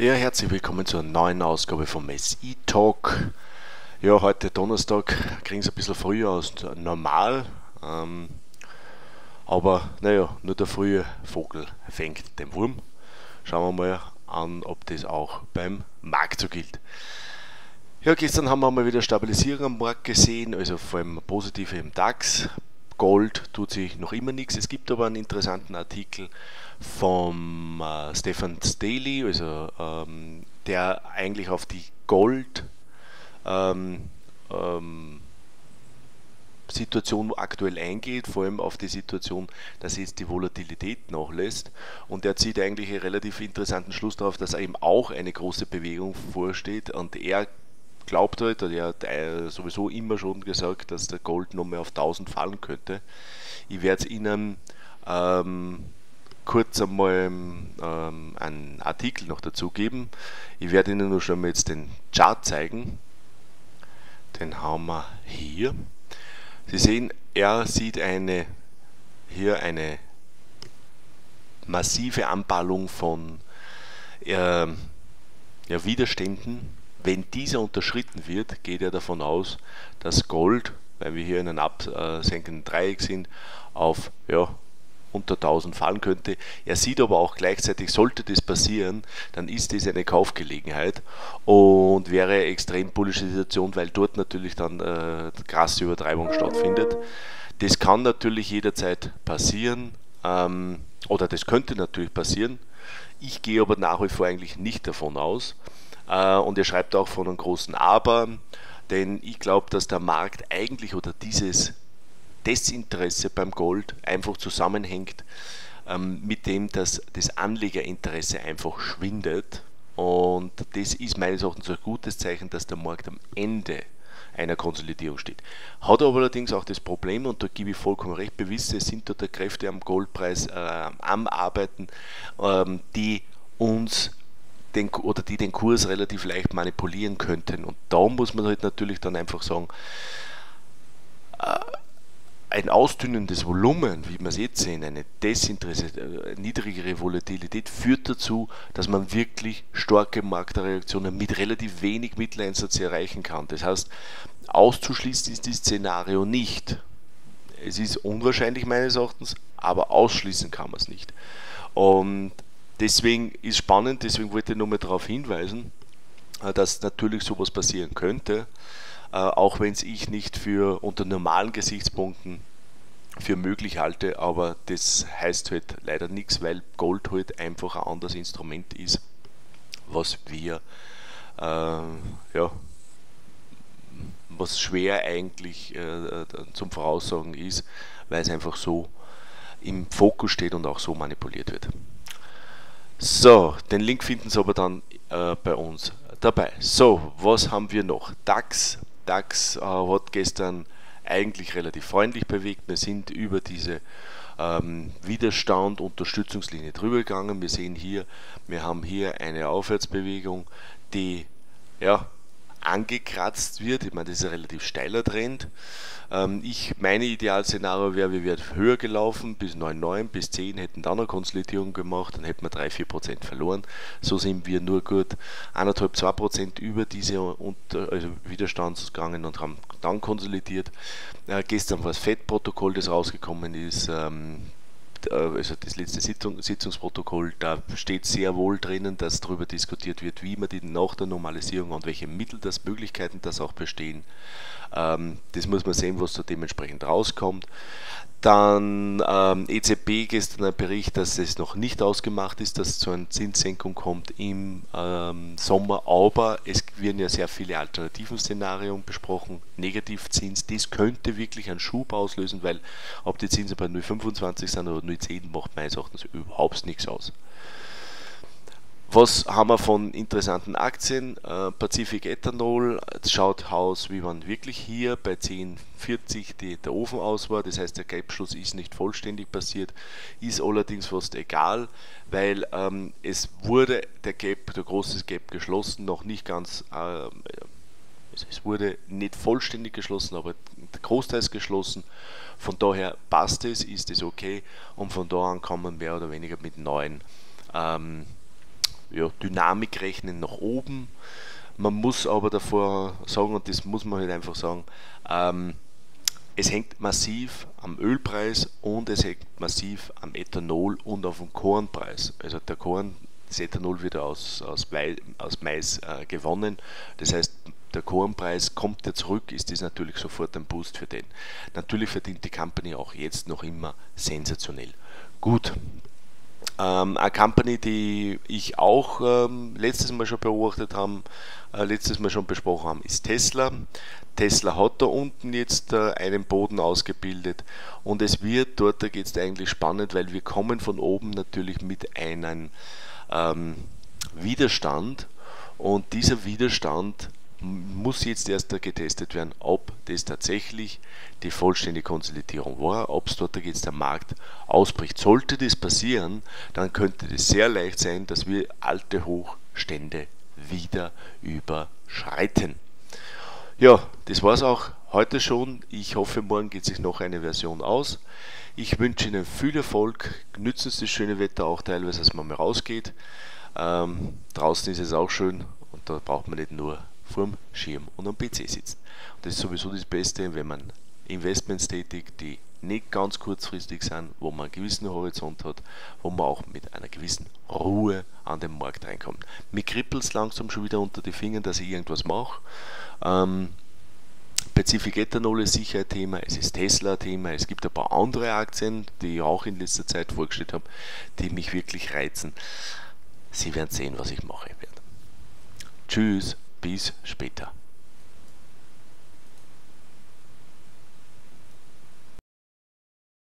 Ja, herzlich willkommen zur neuen Ausgabe vom SI Talk. Ja, heute Donnerstag kriegen Sie ein bisschen früher als normal. Ähm, aber naja, nur der frühe Vogel fängt den Wurm. Schauen wir mal an, ob das auch beim Markt so gilt. Ja, gestern haben wir mal wieder Stabilisierung am Markt gesehen, also vor allem positive im DAX. Gold tut sich noch immer nichts. Es gibt aber einen interessanten Artikel vom äh, Stefan Staley, also ähm, der eigentlich auf die Gold ähm, ähm, Situation aktuell eingeht, vor allem auf die Situation, dass jetzt die Volatilität nachlässt. Und er zieht eigentlich einen relativ interessanten Schluss darauf, dass eben auch eine große Bewegung vorsteht. Und er glaubt halt, oder er hat äh, sowieso immer schon gesagt, dass der Gold noch mehr auf 1000 fallen könnte. Ich werde Ihnen ähm, kurz einmal ähm, einen Artikel noch dazu geben. Ich werde Ihnen nur schon mal jetzt den Chart zeigen. Den haben wir hier. Sie sehen, er sieht eine, hier eine massive Anballung von äh, ja, Widerständen wenn dieser unterschritten wird, geht er davon aus, dass Gold, weil wir hier in einem absenkenden Dreieck sind, auf ja, unter 1000 fallen könnte. Er sieht aber auch gleichzeitig, sollte das passieren, dann ist das eine Kaufgelegenheit und wäre eine extrem bullische Situation, weil dort natürlich dann äh, krasse Übertreibung stattfindet. Das kann natürlich jederzeit passieren ähm, oder das könnte natürlich passieren. Ich gehe aber nach wie vor eigentlich nicht davon aus. Äh, und er schreibt auch von einem großen Aber, denn ich glaube, dass der Markt eigentlich oder dieses Desinteresse beim Gold einfach zusammenhängt ähm, mit dem, dass das Anlegerinteresse einfach schwindet. Und das ist meines Erachtens ein gutes Zeichen, dass der Markt am Ende einer Konsolidierung steht. Hat aber allerdings auch das Problem, und da gebe ich vollkommen recht, bewisse sind dort Kräfte am Goldpreis äh, am Arbeiten, ähm, die uns den, oder die den Kurs relativ leicht manipulieren könnten. Und da muss man halt natürlich dann einfach sagen, äh, ein ausdünnendes Volumen, wie wir es jetzt sehen, eine Desinteresse, äh, niedrigere Volatilität führt dazu, dass man wirklich starke Marktreaktionen mit relativ wenig Mitteleinsatz erreichen kann. Das heißt, auszuschließen ist das Szenario nicht. Es ist unwahrscheinlich meines Erachtens, aber ausschließen kann man es nicht. Und Deswegen ist spannend, deswegen wollte ich nochmal darauf hinweisen, äh, dass natürlich sowas passieren könnte, äh, auch wenn es ich nicht für unter normalen Gesichtspunkten für möglich halte, aber das heißt halt leider nichts, weil Gold halt einfach ein anderes Instrument ist, was wir äh, ja, was schwer eigentlich äh, zum Voraussagen ist, weil es einfach so im Fokus steht und auch so manipuliert wird. So, den Link finden Sie aber dann äh, bei uns dabei. So, was haben wir noch? DAX. DAX äh, hat gestern eigentlich relativ freundlich bewegt. Wir sind über diese ähm, Widerstand, Unterstützungslinie drüber gegangen. Wir sehen hier, wir haben hier eine Aufwärtsbewegung, die ja, angekratzt wird. Ich meine, das ist ein relativ steiler Trend. Ähm, ich, meine Idealszenario wäre, wir wären höher gelaufen, bis 9,9, bis 10 hätten dann eine Konsolidierung gemacht, dann hätten wir 3-4% verloren. So sind wir nur gut 1,5-2% über diese unter, also Widerstand gegangen und haben dann konsolidiert. Äh, gestern war das FED-Protokoll, das rausgekommen ist. Ähm, äh, also das letzte Sitzung, Sitzungsprotokoll, da steht sehr wohl drinnen, dass darüber diskutiert wird, wie man die nach der Normalisierung und welche Mittel das, Möglichkeiten das auch bestehen. Ähm, das muss man sehen, was da dementsprechend rauskommt. Dann ähm, EZB gestern ein Bericht, dass es noch nicht ausgemacht ist, dass es zu einer Zinssenkung kommt im ähm, Sommer, aber es werden ja sehr viele alternativen Szenarien besprochen. Negativzins, das könnte wirklich einen Schub auslösen, weil ob die Zinsen bei 0,25 sind oder 0,10 macht meines Erachtens überhaupt nichts aus. Was haben wir von interessanten Aktien? Äh, Pacific Ethanol schaut aus, wie man wirklich hier bei 10,40 die, der Ofen aus war. Das heißt, der Gap-Schluss ist nicht vollständig passiert, ist allerdings fast egal, weil ähm, es wurde der Gap, der große Gap geschlossen, noch nicht ganz, äh, es wurde nicht vollständig geschlossen, aber der Großteil ist geschlossen. Von daher passt es, ist es okay und von da an kann man mehr oder weniger mit neuen ähm, ja, Dynamik rechnen nach oben. Man muss aber davor sagen, und das muss man halt einfach sagen, ähm, es hängt massiv am Ölpreis und es hängt massiv am Ethanol und auf dem Kornpreis. Also der Korn, das Ethanol wird aus, aus, Mais, aus Mais äh, gewonnen. Das heißt, der Kornpreis kommt ja zurück, ist das natürlich sofort ein Boost für den. Natürlich verdient die Company auch jetzt noch immer sensationell. Gut, ähm, eine Company, die ich auch ähm, letztes Mal schon beobachtet habe, äh, letztes Mal schon besprochen haben, ist Tesla. Tesla hat da unten jetzt äh, einen Boden ausgebildet und es wird, dort es eigentlich spannend, weil wir kommen von oben natürlich mit einem ähm, Widerstand und dieser Widerstand muss jetzt erst getestet werden, ob das tatsächlich die vollständige Konsolidierung war, ob es dort jetzt der Markt ausbricht. Sollte das passieren, dann könnte es sehr leicht sein, dass wir alte Hochstände wieder überschreiten. Ja, das war es auch heute schon. Ich hoffe, morgen geht sich noch eine Version aus. Ich wünsche Ihnen viel Erfolg. Nützen Sie das schöne Wetter auch teilweise, dass man mal rausgeht. Ähm, draußen ist es auch schön und da braucht man nicht nur vorm Schirm und am PC sitzt. Und das ist sowieso das Beste, wenn man Investments tätigt, die nicht ganz kurzfristig sind, wo man einen gewissen Horizont hat, wo man auch mit einer gewissen Ruhe an den Markt reinkommt. Mir kribbelt es langsam schon wieder unter die Finger, dass ich irgendwas mache. Ähm, Pacific Ethanol ist sicher ein Thema, es ist Tesla ein Thema, es gibt ein paar andere Aktien, die ich auch in letzter Zeit vorgestellt habe, die mich wirklich reizen. Sie werden sehen, was ich mache. Tschüss. Bis später.